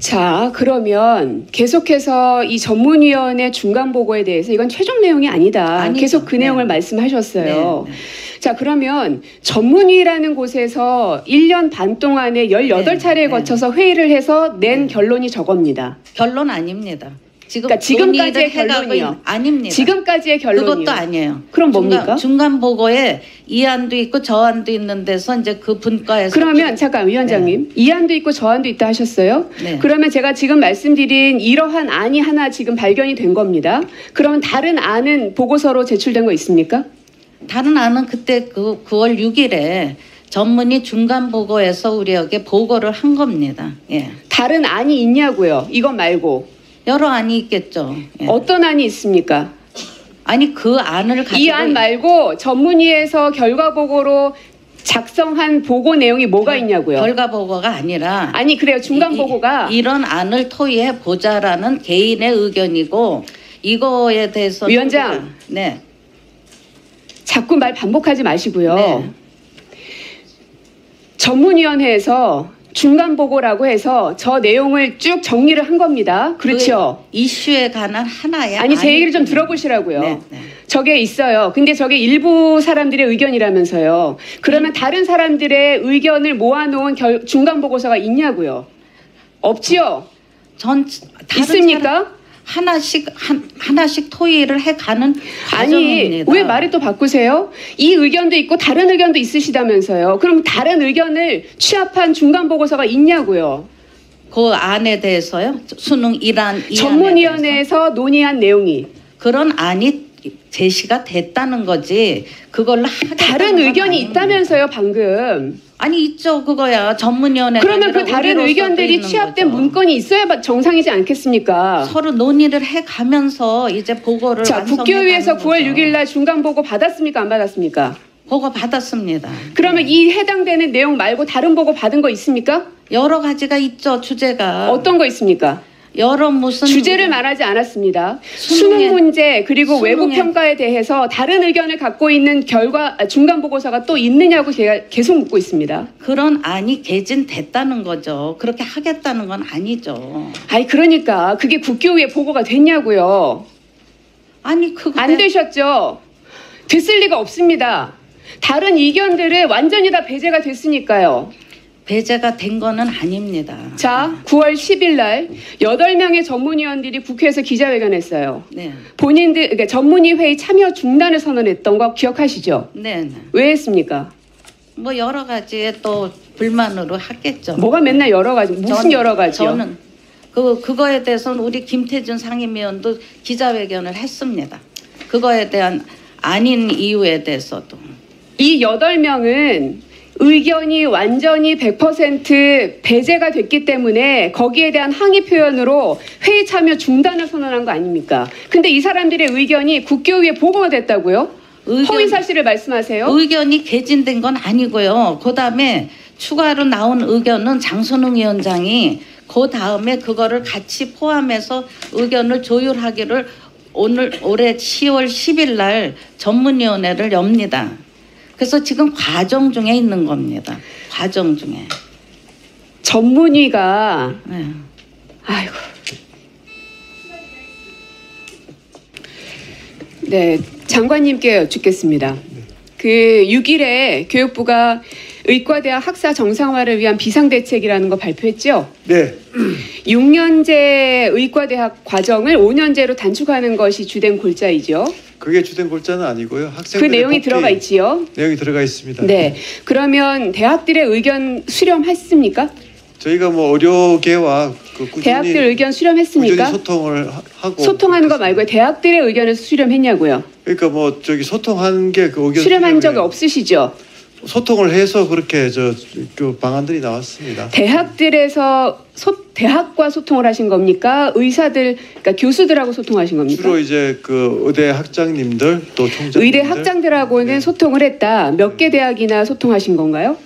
자, 그러면 계속해서 이 전문위원회 중간 보고에 대해서 이건 최종 내용이 아니다. 아니죠. 계속 그 네. 내용을 말씀하셨어요. 네, 네. 자, 그러면 전문위라는 곳에서 1년 반 동안에 18차례에 네, 네. 거쳐서 회의를 해서 낸 결론이 저겁니다. 결론 아닙니다. 지금 그러니까 지금까지의 결론이요. 있- 아닙니다. 지금까지의 결론이요. 그것도 아니에요. 그럼 뭡니까? 중간, 중간 보고에 이 안도 있고 저 안도 있는 데서 이제 그 분과에서 그러면 잠깐 위원장님 이 안도 있고 저 안도 있다 하셨어요. 네. 그러면 제가 지금 말씀드린 이러한 안이 하나 지금 발견이 된 겁니다. 그러면 다른 안은 보고서로 제출된 거 있습니까? 다른 안은 그때 그 9월 6일에 전문의 중간 보고에서 우리에게 보고를 한 겁니다. 예. 다른 안이 있냐고요. 이것 말고 여러 안이 있겠죠. 예. 어떤 안이 있습니까? 아니 그 안을 가지고 이 안 말고 전문위에서 결과 보고로 작성한 보고 내용이 뭐가 있냐고요. 결과 보고가 아니라 아니 그래요. 중간 이- 이- 보고가 이런 안을 토의해 보자라는 개인의 의견이고 이거에 대해서 위원장. 네. 자꾸 말 반복하지 마시고요. 네. 전문위원회에서 중간 보고라고 해서 저 내용을 쭉 정리를 한 겁니다. 그렇죠. 그 이슈에 관한 하나의 아니 제 얘기를 좀. 들어보시라고요. 네, 네. 저게 있어요. 근데 저게 일부 사람들의 의견이라면서요. 그러면 다른 사람들의 의견을 모아놓은 결- 중간 보고서가 있냐고요. 없지요. 전 다른 있습니까? 사람 하나씩 한 하나씩 토의를 해 가는 아니 과정입니다. 왜 말을 또 바꾸세요? 이 의견도 있고 다른 의견도 있으시다면서요. 그럼 다른 의견을 취합한 중간 보고서가 있냐고요. 그 안에 대해서요? 수능 일안 이 안에 대해서? 전문위원회에서 논의한 내용이 그런 안이 제시가 됐다는 거지 하겠다는 다른 건 의견이 아닙니다. 있다면서요 방금. 아니 있죠 그거야 전문위원회 그러면 그 다른 의견들이 취합된 문건이 있어야 바- 정상이지 않겠습니까? 서로 논의를 해 가면서 이제 보고를 자, 국교위에서 가는 9월 거죠. 6일 날 중간 보고 받았습니까? 안 받았습니까? 보고 받았습니다. 그러면 이 해당되는 내용 말고 다른 보고 받은 거 있습니까? 여러 가지가 있죠 주제가 어떤 거 있습니까? 여러 무슨 주제를 말하지 않았습니다. 수능 문제 그리고 수능에- 외부 평가에 대해서 다른 의견을 갖고 있는 결과 아, 중간 보고서가 또 있느냐고 제가 계속 묻고 있습니다. 그런 안이 개진됐다는 거죠. 그렇게 하겠다는 건 아니죠. 아니 그러니까 그게 국교위에 보고가 됐냐고요. 아니 그거 안 되셨죠? 됐을 리가 없습니다. 다른 의견들을 완전히 다 배제가 됐으니까요. 배제가 된 거는 아닙니다. 자, 9월 10일 날 8명의 전문위원들이 국회에서 기자회견했어요. 네, 본인들 그러니까 전문위 회의 참여 중단을 선언했던 거 기억하시죠? 네, 네. 왜 했습니까? 뭐 여러 가지의 또 불만으로 하겠죠. 뭐가 맨날 여러 가지 무슨 저는- 여러 가지요? 저는 그 그거에 대해서는 우리 김태준 상임위원도 기자회견을 했습니다. 그거에 대한 아닌 이유에 대해서도 이 8명은 의견이 완전히 100% 배제가 됐기 때문에 거기에 대한 항의 표현으로 회의 참여 중단을 선언한 거 아닙니까? 근데 이 사람들의 의견이 국교위에 보고가 됐다고요? 의견- 허위 사실을 말씀하세요? 의견이 개진된 건 아니고요. 그 다음에 추가로 나온 의견은 장선웅 위원장이 그 다음에 그거를 같이 포함해서 의견을 조율하기를 오늘 올해 10월 10일 날 전문위원회를 엽니다. 그래서 지금 과정 중에 있는 겁니다. 과정 중에. 전문위가 네. 아이고. 네, 장관님께 여쭙겠습니다. 그 6일에 교육부가 의과대학 학사 정상화를 위한 비상대책이라는 거 발표했죠. 네, 6년제 의과대학 과정을 5년제로 단축하는 것이 주된 골자이죠. 그게 주된 골자는 아니고요. 그 학생들의 내용이 들어가 있지요. 내용이 들어가 있습니다. 네. 그러면 대학들의 의견 수렴했습니까? 저희가 뭐 의료계와 그 꾸준히 대학들 의견 수렴했습니까? 소통을 하- 하고 소통하는 거 말고 대학들의 의견을 수렴했냐고요. 그러니까 뭐 저기 소통한 게 그 의견 수렴한 적이 없으시죠? 소통을 해서 그렇게 저 그 방안들이 나왔습니다. 대학들에서 소, 대학과 소통을 하신 겁니까? 의사들, 그러니까 교수들하고 소통하신 겁니까? 주로 이제 그 의대 학장님들 또 총장 의대 학장들하고는 네. 소통을 했다. 몇 개 대학이나 소통하신 건가요?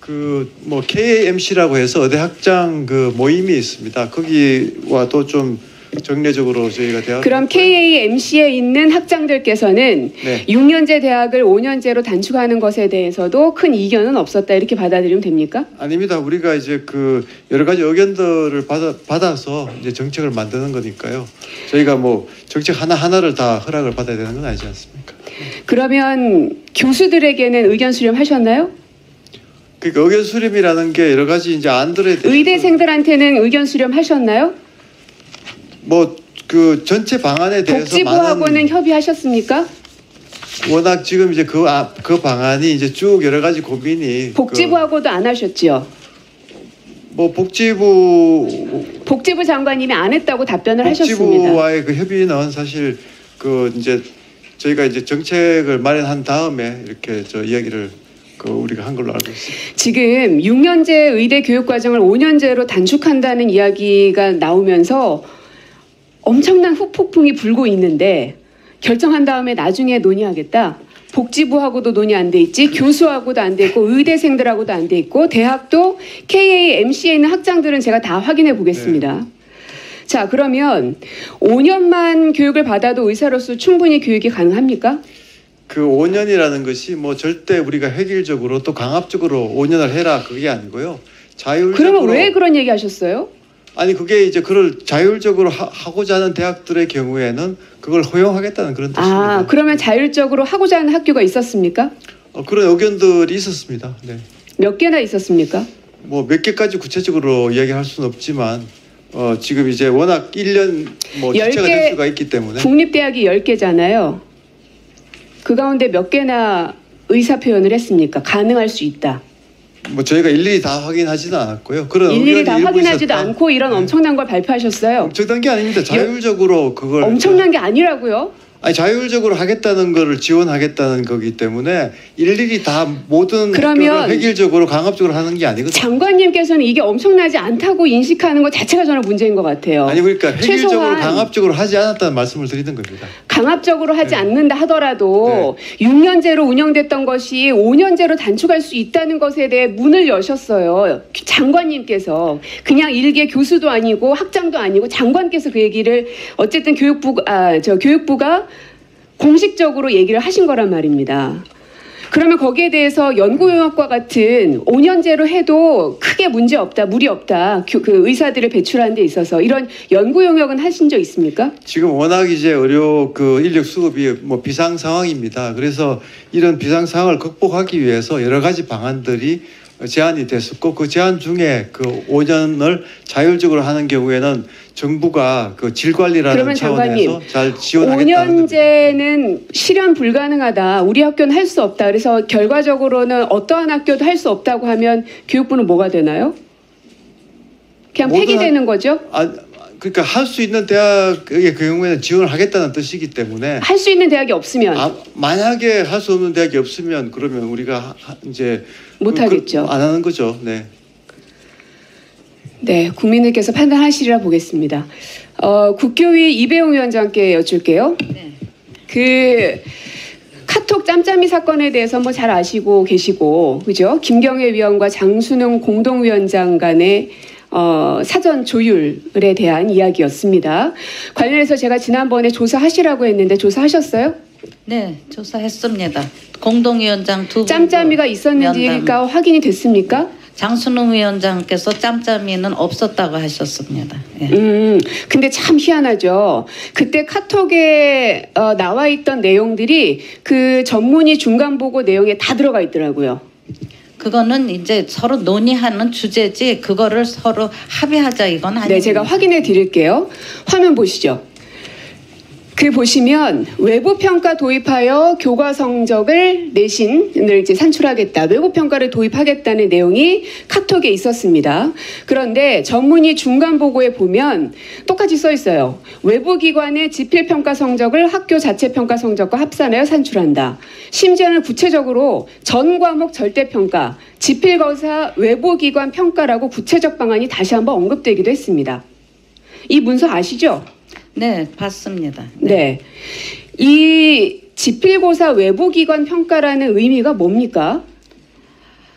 그 뭐 KMC라고 해서 의대 학장 그 모임이 있습니다. 거기와도 좀 정례적으로 저희가 대학 그럼 KAMC에 있는 학장들께서는 네. 6년제 대학을 5년제로 단축하는 것에 대해서도 큰 이견은 없었다 이렇게 받아들이면 됩니까? 아닙니다. 우리가 이제 그 여러 가지 의견들을 받아, 받아서 이제 정책을 만드는 거니까요. 저희가 뭐 정책 하나 하나를 다 허락을 받아야 되는 건 아니지 않습니까? 그러면 교수들에게는 의견 수렴하셨나요? 그러니까 의견 수렴이라는 게 여러 가지 이제 안들에 의대생들한테는 의견 수렴하셨나요? 뭐 그 전체 방안에 대해서 복지부하고는 협의하셨습니까? 워낙 지금 이제 그, 아, 그 방안이 이제 쭉 여러 가지 고민이 복지부하고도 안 하셨죠. 그, 뭐 복지부 복지부 장관님이 안 했다고 답변을 하셨습니다. 복지부와의 그 협의는 사실 그 이제 저희가 이제 정책을 마련한 다음에 이렇게 저 이야기를 그 우리가 한 걸로 알고 있습니다. 지금 6년제 의대 교육 과정을 5년제로 단축한다는 이야기가 나오면서 엄청난 후폭풍이 불고 있는데 결정한 다음에 나중에 논의하겠다. 복지부하고도 논의 안 돼 있지, 교수하고도 안 돼 있고, 의대생들하고도 안 돼 있고, 대학도 KAMC에 있는 학장들은 제가 다 확인해 보겠습니다. 자, 그러면 5년만 교육을 받아도 의사로서 충분히 교육이 가능합니까? 그 5년이라는 것이 뭐 절대 우리가 획일적으로 또 강압적으로 5년을 해라 그게 아니고요. 자율적으로 그러면 왜 그런 얘기 하셨어요? 아니 그게 이제 그걸 자율적으로 하, 고자 하는 대학들의 경우에는 그걸 허용하겠다는 그런 뜻입니다. 아, 그러면 자율적으로 하고자 하는 학교가 있었습니까? 어, 그런 의견들이 있었습니다. 네. 몇 개나 있었습니까? 뭐 몇 개까지 구체적으로 이야기할 수는 없지만 어, 지금 이제 워낙 1년 뭐개될 수가 있기 때문에 국립대학이 10개잖아요. 그 가운데 몇 개나 의사 표현을 했습니까? 가능할 수 있다. 뭐 저희가 일일이 다 확인하지는 않았고요. 그런 일일이 다 확인하지도 있었다. 않고 이런 네. 엄청난 걸 발표하셨어요. 엄청난 게 아닙니다. 자율적으로 그걸 엄청난 게 아니라고요. 아니 자율적으로 하겠다는 거를 지원하겠다는 거기 때문에 일일이 다 모든 그러면 획일적으로 강압적으로 하는 게 아니거든요. 장관님께서는 이게 엄청나지 않다고 인식하는 것 자체가 저는 문제인 것 같아요. 아니 그러니까 획일적으로 강압적으로 하지 않았다는 말씀을 드리는 겁니다. 강압적으로 하지 네. 않는다 하더라도 6년제로 운영됐던 것이 5년제로 단축할 수 있다는 것에 대해 문을 여셨어요. 장관님께서 그냥 일개 교수도 아니고 학장도 아니고 장관께서 그 얘기를 어쨌든 교육부 아 저 교육부가 공식적으로 얘기를 하신 거란 말입니다. 그러면 거기에 대해서 연구용역과 같은 5년제로 해도 크게 문제 없다, 무리 없다. 교- 그 의사들을 배출하는 데 있어서 이런 연구용역은 하신 적 있습니까? 지금 워낙 이제 의료 그 인력 수급이 뭐 비상 상황입니다. 그래서 이런 비상 상황을 극복하기 위해서 여러 가지 방안들이 제안이 됐었고 그 제안 중에 그 5년을 자율적으로 하는 경우에는 정부가 그 질 관리라는 그러면 차원에서 잘 지원하겠다는 겁니다. 5년제는 실현 불가능하다. 우리 학교는 할 수 없다. 그래서 결과적으로는 어떠한 학교도 할 수 없다고 하면 교육부는 뭐가 되나요? 그냥 폐기되는 거죠? 아, 그러니까 할 수 있는 대학의 경우에는 지원을 하겠다는 뜻이기 때문에 할 수 있는 대학이 없으면 아, 만약에 할 수 없는 대학이 없으면 그러면 우리가 하- 하- 이제 못 그- 하겠죠. 안 하는 거죠. 네. 네, 국민들께서 판단하시리라 보겠습니다. 어, 국교위 이배용 위원장께 여쭐게요. 네. 그 카톡 짬짬이 사건에 대해서 뭐 잘 아시고 계시고 그죠? 김경애 위원과 장순웅 공동위원장 간의 어, 사전 조율에 대한 이야기였습니다. 관련해서 제가 지난번에 조사하시라고 했는데 조사하셨어요? 네, 조사했습니다. 공동위원장 두 분. 짬짬이가 있었는지가 확인이 됐습니까? 장순웅 위원장께서 짬짬이는 없었다고 하셨습니다. 예. 음, 근데 참 희한하죠. 그때 카톡에 어, 나와 있던 내용들이 그 전문의 중간 보고 내용에 다 들어가 있더라고요. 그거는 이제 서로 논의하는 주제지 그거를 서로 합의하자 이건 아니에요. 네, 제가 확인해 드릴게요. 화면 보시죠. 그 보시면 외부 평가 도입하여 교과 성적을 내신을 이제 산출하겠다. 외부 평가를 도입하겠다는 내용이 카톡에 있었습니다. 그런데 전문의 중간 보고에 보면 똑같이 써 있어요. 외부 기관의 지필 평가 성적을 학교 자체 평가 성적과 합산하여 산출한다. 심지어는 구체적으로 전 과목 절대 평가, 지필 거사 외부 기관 평가라고 구체적 방안이 다시 한번 언급되기도 했습니다. 이 문서 아시죠? 네, 봤습니다. 네. 이 지필고사 외부기관 평가라는 의미가 뭡니까?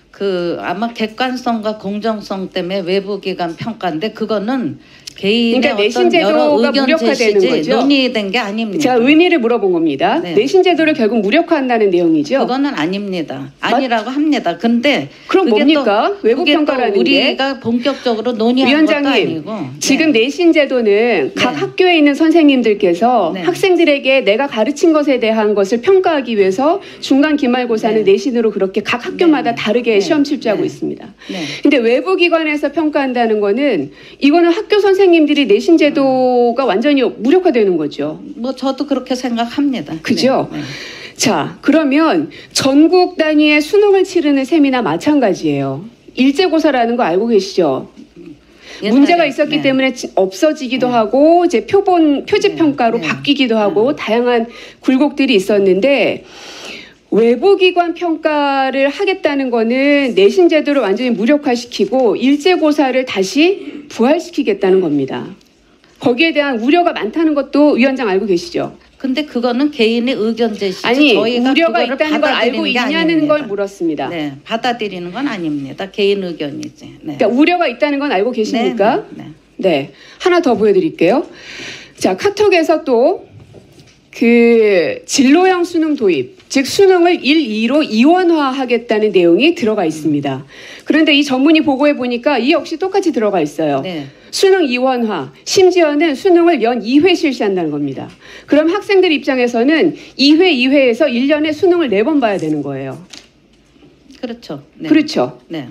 그 아마 객관성과 공정성 때문에 외부 기관 평가인데 그거는 개인의 그러니까 내신 제도가 무력화되는 거죠? 논의된 게 아닙니다. 제가 의미를 물어본 겁니다. 네. 내신 제도를 결국 무력화한다는 내용이죠. 그거는 아닙니다. 아니라고 합니다. 근데 그럼 뭡니까? 또- 또 평가라는 게? 우리가 본격적으로 논의한 것도 위원장님, 아니고 지금 네. 내신 제도는 각 네. 학교에 있는 선생님들께서 네. 학생들에게 내가 가르친 것에 대한 것을 평가하기 위해서 중간 기말고사는 네. 내신으로 그렇게 각 학교마다 네. 다르게 네. 시험 출제하고 네. 있습니다. 네. 근데 외부 기관에서 평가한다는 거는 이거는 학교 선생 님들이 내신 제도가 완전히 무력화되는 거죠. 뭐 저도 그렇게 생각합니다. 그죠? 네. 네. 자, 그러면 전국 단위의 수능을 치르는 셈이나 마찬가지예요. 일제고사라는 거 알고 계시죠? 문제가 옛날에, 있었기 네. 때문에 지- 없어지기도 네. 하고 이제 표본 표지 평가로 네. 바뀌기도 하고 다양한 굴곡들이 있었는데 외부 기관 평가를 하겠다는 거는 내신 제도를 완전히 무력화시키고 일제고사를 다시 부활시키겠다는 겁니다. 거기에 대한 우려가 많다는 것도 위원장 알고 계시죠? 근데 그거는 개인의 의견 제시지 아니 저희가 우려가 있다는 걸 알고 있냐는 아닙니다. 걸 물었습니다. 네, 받아들이는 건 아닙니다. 개인 의견이지. 네. 그러니까 우려가 있다는 건 알고 계십니까? 네, 네, 네. 네. 하나 더 보여드릴게요. 자, 카톡에서 또 그 진로형 수능 도입, 즉 수능을 1, 2로 이원화하겠다는 내용이 들어가 있습니다. 그런데 이 전문의 보고에 보니까 이 역시 똑같이 들어가 있어요. 네. 수능 이원화, 심지어는 수능을 연 2회 실시한다는 겁니다. 그럼 학생들 입장에서는 2회, 2회에서 1년에 수능을 4번 봐야 되는 거예요. 그렇죠. 네. 그렇죠. 네.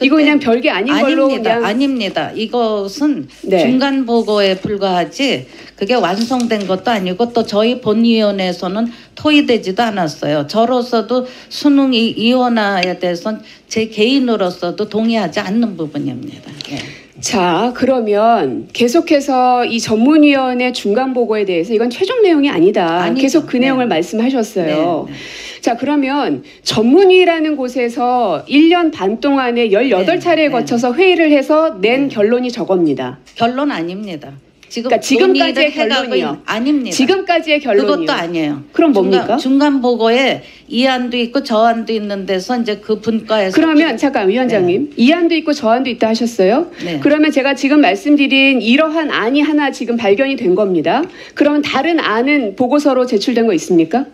이거 그냥 별게 아닌 걸로 아닙니다. 그냥 아닙니다. 이것은 네. 중간 보고에 불과하지 그게 완성된 것도 아니고 또 저희 본위원회에서는 토의되지도 않았어요. 저로서도 수능 이- 이원화에 대해서는 제 개인으로서도 동의하지 않는 부분입니다. 예. 자, 그러면 계속해서 이 전문위원회 중간 보고에 대해서 이건 최종 내용이 아니다. 아니죠. 계속 그 네. 내용을 말씀하셨어요. 네, 네. 자, 그러면 전문위라는 곳에서 1년 반 동안에 18차례에 네, 네. 거쳐서 회의를 해서 낸 결론이 저겁니다. 결론 아닙니다. 지금 그러니까 지금까지의 결론이요. 아닙니다. 지금까지의 결론이요. 그것도 아니에요. 그럼 뭡니까? 중간, 중간 보고에 이 안도 있고 저 안도 있는 데서 이제 그 분과에서 그러면 잠깐 위원장님 이 안도 있고 저 안도 있다 하셨어요. 네. 그러면 제가 지금 말씀드린 이러한 안이 하나 지금 발견이 된 겁니다. 그러면 다른 안은 보고서로 제출된 거 있습니까?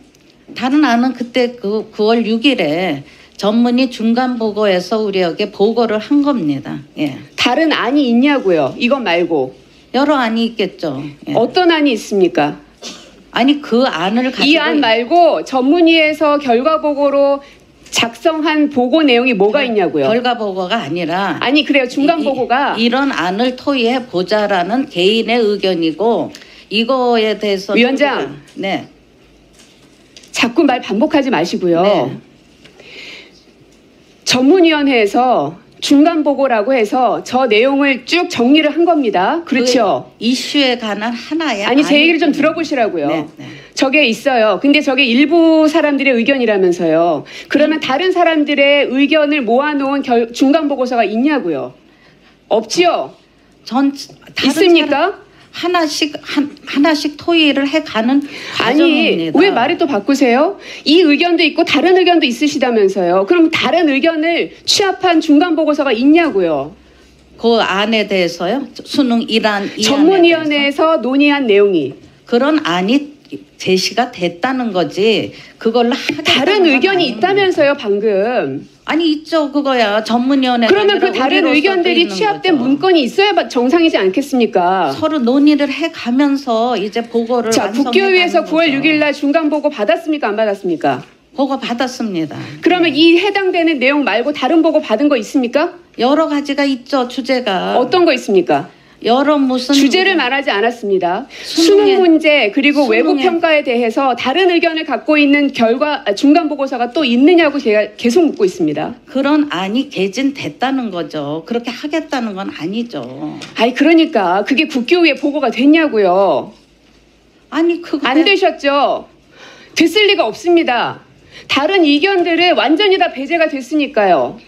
다른 안은 그때 그 9월 6일에 전문의 중간 보고에서 우리에게 보고를 한 겁니다. 예. 다른 안이 있냐고요. 이것 말고 여러 안이 있겠죠. 예. 어떤 안이 있습니까? 아니 그 안을 가지고 이 안 말고 전문위에서 결과 보고로 작성한 보고 내용이 뭐가 있냐고요. 결과 보고가 아니라 아니 그래요. 중간 이- 보고가 이런 안을 토의해 보자라는 개인의 의견이고 이거에 대해서 위원장. 네. 자꾸 말 반복하지 마시고요. 네. 전문위원회에서 중간 보고라고 해서 저 내용을 쭉 정리를 한 겁니다. 그렇죠. 그 이슈에 관한 하나의 아니 제 얘기를 좀. 들어보시라고요. 네, 네. 저게 있어요. 근데 저게 일부 사람들의 의견이라면서요. 그러면 다른 사람들의 의견을 모아놓은 결- 중간 보고서가 있냐고요. 없지요. 전 있습니까? 사람 하나씩 한 하나씩 토의를 해 가는 아니 과정입니다. 왜 말을 또 바꾸세요? 이 의견도 있고 다른 의견도 있으시다면서요. 그럼 다른 의견을 취합한 중간 보고서가 있냐고요. 그 안에 대해서요? 수능 일안 이 전문위원회에서 논의한 내용이 그런 안이 제시가 됐다는 거지 그걸로 다른 건 의견이. 있다면서요 방금. 아니 있죠 그거야 전문위원회 그러면 그 다른 의견들이 취합된 문건이 있어야 정상이지 않겠습니까? 서로 논의를 해 가면서 이제 보고를 자, 국교위에서 가는 9월 거죠. 6일 날 중간 보고 받았습니까? 안 받았습니까? 보고 받았습니다. 그러면 이 해당되는 내용 말고 다른 보고 받은 거 있습니까? 여러 가지가 있죠 주제가 어떤 거 있습니까? 여러 무슨 주제를 말하지 않았습니다. 수능에- 수능 문제 그리고 외부 수능에- 평가에 대해서 다른 의견을 갖고 있는 결과 아, 중간 보고서가 또 있느냐고 제가 계속 묻고 있습니다. 그런 안이 개진됐다는 거죠. 그렇게 하겠다는 건 아니죠. 아니 그러니까 그게 국교위에 보고가 됐냐고요. 아니 그거 안 되셨죠? 됐을 리가 없습니다. 다른 의견들을 완전히 다 배제가 됐으니까요.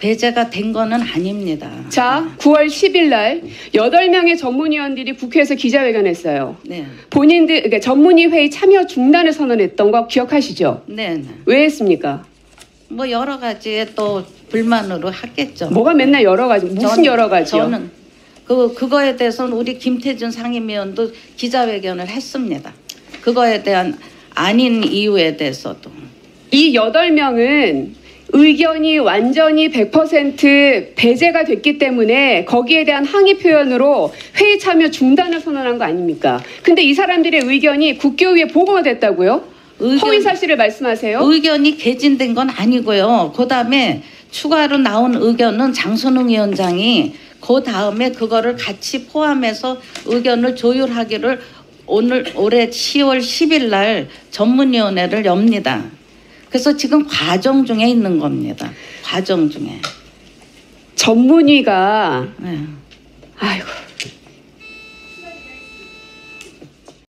배제가 된 거는 아닙니다. 자, 9월 10일 날 8명의 전문위원들이 국회에서 기자회견했어요. 네, 본인들 그러니까 전문위 회의 참여 중단을 선언했던 거 기억하시죠? 네, 네. 왜 했습니까? 뭐 여러 가지의 또 불만으로 하겠죠. 뭐가 맨날 여러 가지 무슨 저는- 여러 가지요? 저는 그 그거에 대해서는 우리 김태준 상임위원도 기자회견을 했습니다. 그거에 대한 아닌 이유에 대해서도 이 여덟 명은 의견이 완전히 100% 배제가 됐기 때문에 거기에 대한 항의 표현으로 회의 참여 중단을 선언한 거 아닙니까? 근데 이 사람들의 의견이 국교위에 보고가 됐다고요? 의견- 허위 사실을 말씀하세요? 의견이 개진된 건 아니고요. 그 다음에 추가로 나온 의견은 장선웅 위원장이 그 다음에 그거를 같이 포함해서 의견을 조율하기를 오늘 올해 10월 10일 날 전문위원회를 엽니다. 그래서 지금 과정 중에 있는 겁니다. 과정 중에. 전문의가 네. 아이고